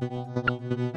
Música